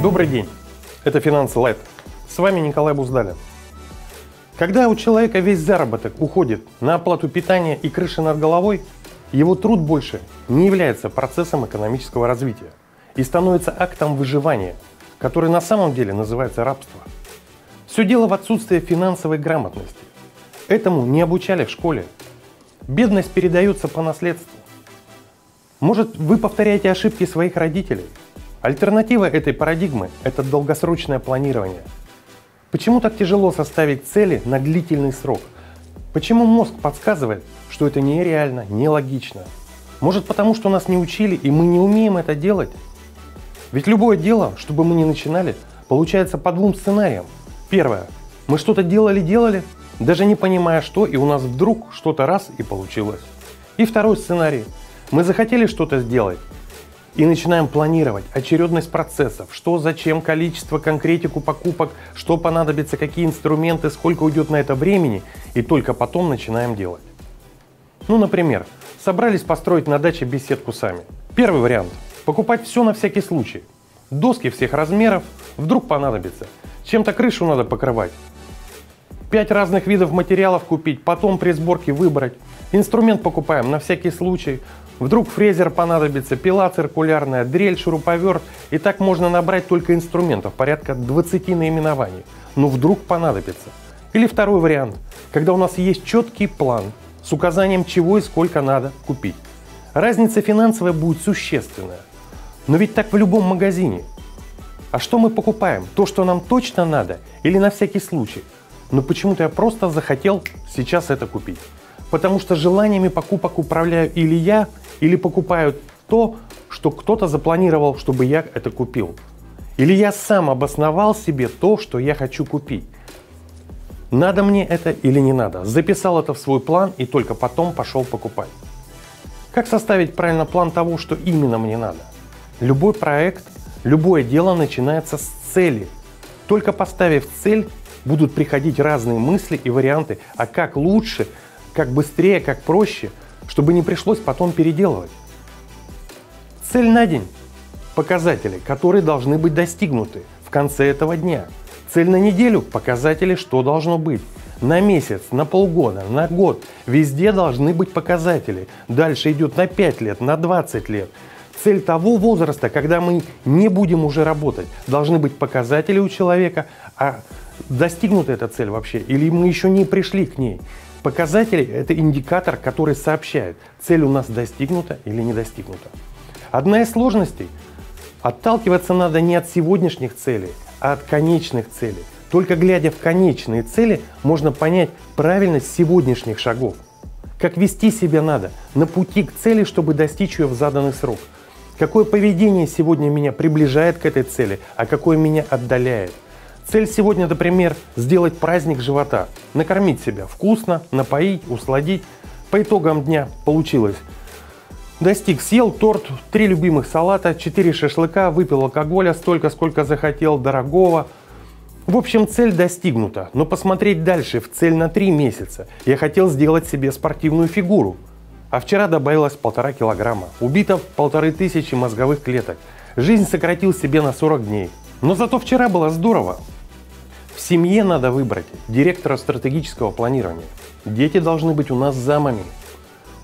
Добрый день. Это «Финансы Лайт». С вами Николай Буздалин. Когда у человека весь заработок уходит на оплату питания и крыши над головой, его труд больше не является процессом экономического развития и становится актом выживания, который на самом деле называется рабство. Все дело в отсутствии финансовой грамотности. Этому не обучали в школе. Бедность передается по наследству. Может, вы повторяете ошибки своих родителей? Альтернатива этой парадигмы – это долгосрочное планирование. Почему так тяжело составить цели на длительный срок? Почему мозг подсказывает, что это нереально, нелогично? Может потому, что нас не учили и мы не умеем это делать? Ведь любое дело, чтобы мы не начинали, получается по двум сценариям. Первое. Мы что-то делали-делали, даже не понимая что, и у нас вдруг что-то раз и получилось. И второй сценарий. Мы захотели что-то сделать, и начинаем планировать очередность процессов, что, зачем, количество, конкретику покупок, что понадобится, какие инструменты, сколько уйдет на это времени, и только потом начинаем делать. Ну, например, собрались построить на даче беседку сами. Первый вариант – покупать все на всякий случай. Доски всех размеров, вдруг понадобится. Чем-то крышу надо покрывать. Пять разных видов материалов купить, потом при сборке выбрать. Инструмент покупаем на всякий случай. Вдруг фрезер понадобится, пила циркулярная, дрель, шуруповерт. И так можно набрать только инструментов, порядка 20 наименований. Но вдруг понадобится. Или второй вариант, когда у нас есть четкий план с указанием чего и сколько надо купить. Разница финансовая будет существенная. Но ведь так в любом магазине. А что мы покупаем? То, что нам точно надо или на всякий случай? Но почему-то я просто захотел сейчас это купить. Потому что желаниями покупок управляю или я, или покупают то, что кто-то запланировал, чтобы я это купил. Или я сам обосновал себе то, что я хочу купить. Надо мне это или не надо. Записал это в свой план и только потом пошел покупать. Как составить правильно план того, что именно мне надо? Любой проект, любое дело начинается с цели. Только поставив цель, будут приходить разные мысли и варианты, а как лучше, как быстрее, как проще – чтобы не пришлось потом переделывать. Цель на день – показатели, которые должны быть достигнуты в конце этого дня. Цель на неделю – показатели, что должно быть. На месяц, на полгода, на год. Везде должны быть показатели. Дальше идет на 5 лет, на 20 лет. Цель того возраста, когда мы не будем уже работать, должны быть показатели у человека, а достигнута эта цель вообще, или мы еще не пришли к ней. Показатели – это индикатор, который сообщает, цель у нас достигнута или не достигнута. Одна из сложностей – отталкиваться надо не от сегодняшних целей, а от конечных целей. Только глядя в конечные цели, можно понять правильность сегодняшних шагов. Как вести себя надо на пути к цели, чтобы достичь ее в заданный срок. Какое поведение сегодня меня приближает к этой цели, а какое меня отдаляет – Цель сегодня, например, сделать праздник живота, накормить себя вкусно, напоить, усладить. По итогам дня получилось. Достиг, съел торт, три любимых салата, четыре шашлыка, выпил алкоголя столько, сколько захотел, дорогого. В общем, цель достигнута, но посмотреть дальше, в цель на три месяца. Я хотел сделать себе спортивную фигуру. А вчера добавилось полтора килограмма. Убито полторы тысячи мозговых клеток. Жизнь сократил себе на 40 дней. Но зато вчера было здорово. В семье надо выбрать директора стратегического планирования. Дети должны быть у нас замами.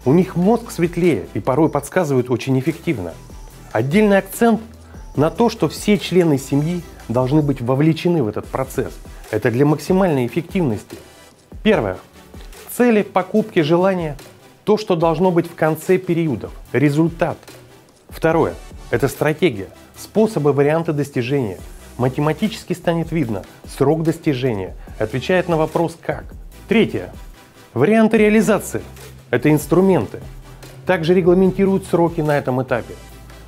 У них мозг светлее и порой подсказывают очень эффективно. Отдельный акцент на то, что все члены семьи должны быть вовлечены в этот процесс. Это для максимальной эффективности. Первое. Цели, покупки, желания – то, что должно быть в конце периодов. Результат. Второе. Это стратегия, способы, варианты достижения – математически станет видно срок достижения, отвечает на вопрос «как». Третье. Варианты реализации – это инструменты. Также регламентируют сроки на этом этапе.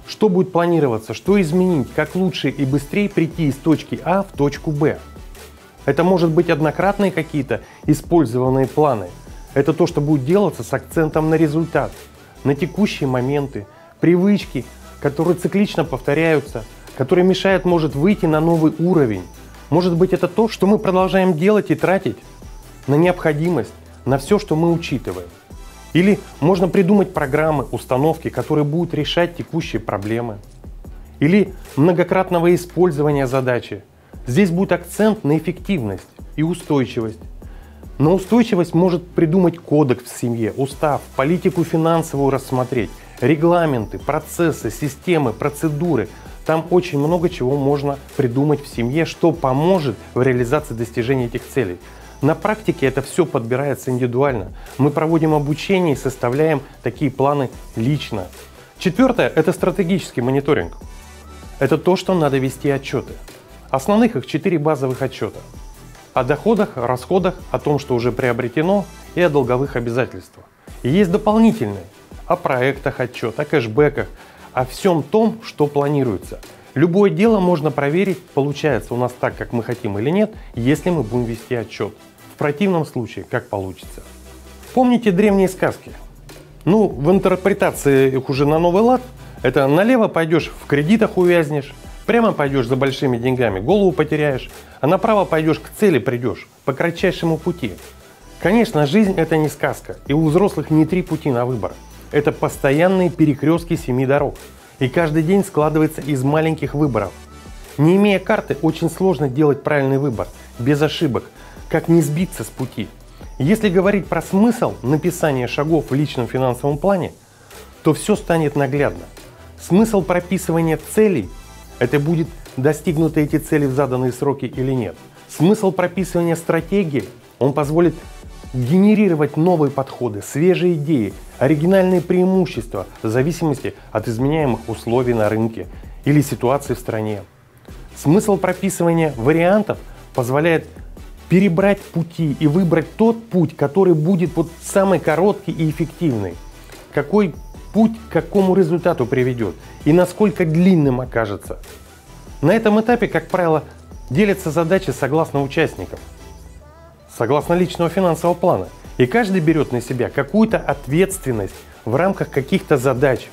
Что будет планироваться, что изменить, как лучше и быстрее прийти из точки А в точку Б. Это может быть однократные какие-то использованные планы. Это то, что будет делаться с акцентом на результат, на текущие моменты, привычки, которые циклично повторяются – который мешает, может выйти на новый уровень. Может быть это то, что мы продолжаем делать и тратить на необходимость, на все, что мы учитываем. Или можно придумать программы, установки, которые будут решать текущие проблемы. или многократного использования задачи. Здесь будет акцент на эффективность и устойчивость. Но устойчивость может придумать кодекс в семье, устав, политику финансовую рассмотреть, регламенты, процессы, системы, процедуры. Там очень много чего можно придумать в семье, что поможет в реализации достижения этих целей. На практике это все подбирается индивидуально. Мы проводим обучение и составляем такие планы лично. Четвертое – это стратегический мониторинг. Это то, что надо вести отчеты. Основных их четыре базовых отчета. О доходах, расходах, о том, что уже приобретено и о долговых обязательствах. И есть дополнительные о проектах отчет, о кэшбэках, о всем том, что планируется. Любое дело можно проверить, получается у нас так, как мы хотим или нет, если мы будем вести отчет. В противном случае, как получится. Помните древние сказки? Ну, в интерпретации их уже на новый лад, это налево пойдешь, в кредитах увязнешь, прямо пойдешь за большими деньгами, голову потеряешь, а направо пойдешь, к цели придешь, по кратчайшему пути. Конечно, жизнь это не сказка, и у взрослых не три пути на выбор. Это постоянные перекрестки семи дорог, и каждый день складывается из маленьких выборов. Не имея карты, очень сложно делать правильный выбор, без ошибок, как не сбиться с пути. Если говорить про смысл написания шагов в личном финансовом плане, то все станет наглядно. Смысл прописывания целей – это будет достигнуты эти цели в заданные сроки или нет. Смысл прописывания стратегии – он позволит генерировать новые подходы, свежие идеи, оригинальные преимущества в зависимости от изменяемых условий на рынке или ситуации в стране. Смысл прописывания вариантов позволяет перебрать пути и выбрать тот путь, который будет вот самый короткий и эффективный. Какой путь к какому результату приведет и насколько длинным окажется. На этом этапе, как правило, делятся задачи согласно участникам, согласно личного финансового плана. И каждый берет на себя какую-то ответственность в рамках каких-то задач.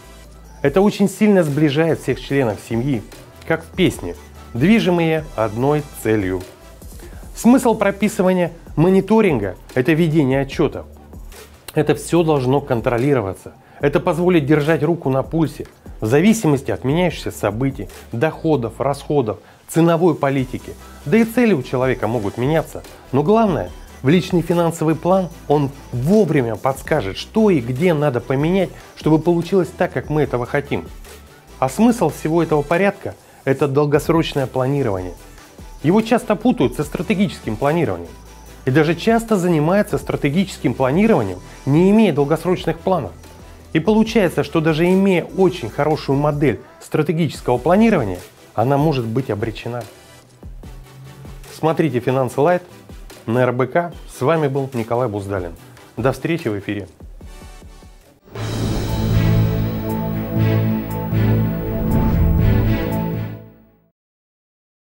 Это очень сильно сближает всех членов семьи, как в песне, движимые одной целью – Смысл прописывания мониторинга – это ведение отчетов. Это все должно контролироваться. Это позволит держать руку на пульсе в зависимости от меняющихся событий, доходов, расходов, ценовой политики. Да и цели у человека могут меняться. Но главное, в личный финансовый план он вовремя подскажет, что и где надо поменять, чтобы получилось так, как мы этого хотим. А смысл всего этого порядка – это долгосрочное планирование – его часто путают со стратегическим планированием. И даже часто занимаются стратегическим планированием, не имея долгосрочных планов. И получается, что даже имея очень хорошую модель стратегического планирования, она может быть обречена. Смотрите «Финансы Лайт» на РБК. С вами был Николай Буздалин. До встречи в эфире.